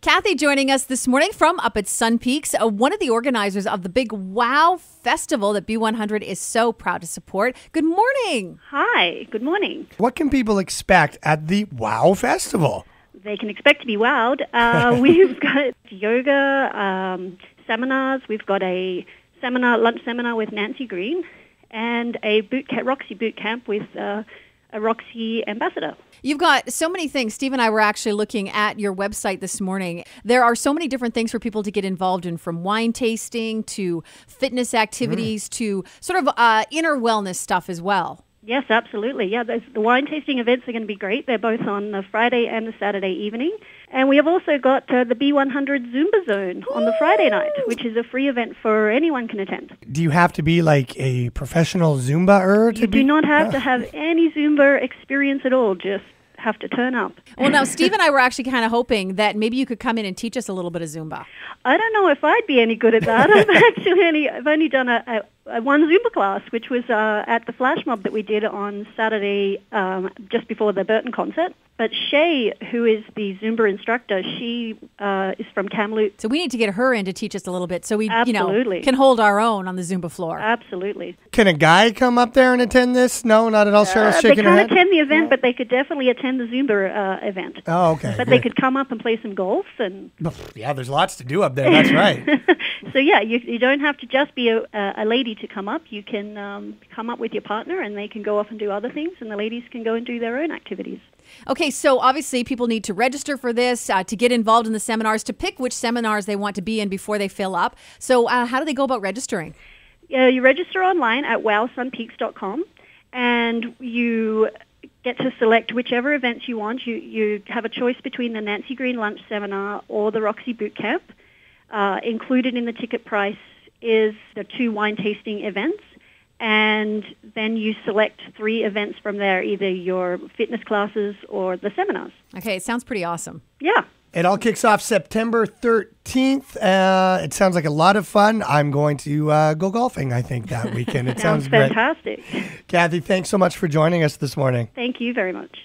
Kathy joining us this morning from up at Sun Peaks, uh, one of the organizers of the big WOW Festival that B100 is so proud to support. Good morning. Hi, good morning. What can people expect at the WOW Festival? They can expect to be wowed. Uh, we've got yoga um, seminars. We've got a seminar, lunch seminar with Nancy Greene, and a boot camp, Roxy boot camp with uh, a Roxy ambassador. You've got so many things. Steve and I were actually looking at your website this morning. There are so many different things for people to get involved in, from wine tasting to fitness activities mm. to sort of uh, inner wellness stuff as well. Yes, absolutely. Yeah, the wine tasting events are going to be great. They're both on the Friday and the Saturday evening. And we have also got uh, the B100 Zumba Zone on the Friday night, which is a free event for anyone can attend. Do you have to be like a professional Zumba-er to You be? do not have to have any Zumba experience at all. Just have to turn up. Well, now Steve and I were actually kind of hoping that maybe you could come in and teach us a little bit of Zumba. I don't know if I'd be any good at that. I've actually only I've only done a, a one Zumba class, which was uh, at the flash mob that we did on Saturday um, just before the Burton concert. But Shay, who is the Zumba instructor, she uh, is from Kamloops. So we need to get her in to teach us a little bit so we Absolutely. you know, can hold our own on the Zumba floor. Absolutely. Can a guy come up there and attend this? No, not at all. Cheryl's uh, shaking her head. They can't attend the event, but they could definitely attend the Zumba uh, event. Oh, okay. But they could come up and play some golf and. Yeah, there's lots to do up there. That's right. so yeah, you, you don't have to just be a, a lady to come up. You can um, come up with your partner and they can go off and do other things, and the ladies can go and do their own activities. Okay, so obviously people need to register for this, uh, to get involved in the seminars, to pick which seminars they want to be in before they fill up. So, uh, how do they go about registering? Uh, you register online at wowsunpeaks.com and you get to select whichever events you want. You, you have a choice between the Nancy Greene Lunch Seminar or the Roxy Boot Camp. Uh, included in the ticket price is the two wine tasting events and then you select three events from there, either your fitness classes or the seminars. Okay, it sounds pretty awesome. Yeah. It all kicks off September 13th. Uh, it sounds like a lot of fun. I'm going to uh, go golfing, I think, that weekend. It sounds, sounds fantastic. Kathy, thanks so much for joining us this morning. Thank you very much.